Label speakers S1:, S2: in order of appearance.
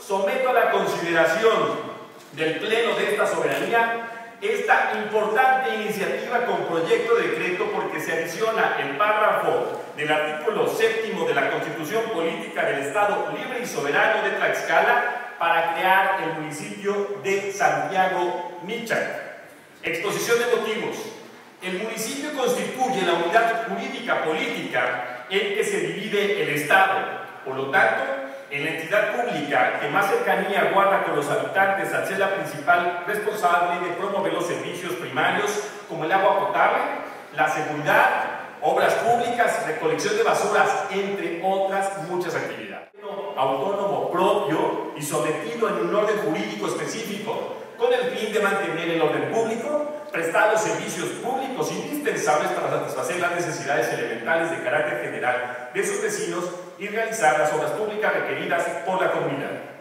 S1: someto a la consideración del Pleno de esta soberanía esta importante iniciativa con proyecto de decreto porque se adiciona el párrafo del artículo séptimo de la Constitución Política del Estado Libre y Soberano de Tlaxcala para crear el municipio de Santiago Micha. Exposición de motivos. El municipio constituye la unidad jurídica política en que se divide el Estado. Por lo tanto, en la entidad pública que más cercanía guarda con los habitantes al ser la principal responsable de promover los servicios primarios como el agua potable, la seguridad, obras públicas, recolección de basuras, entre otras muchas actividades. Autónomo propio y sometido en un orden jurídico específico, con el fin de mantener el orden público, prestar los servicios indispensables para satisfacer las necesidades elementales de carácter general de sus vecinos y realizar las obras públicas requeridas por la comunidad.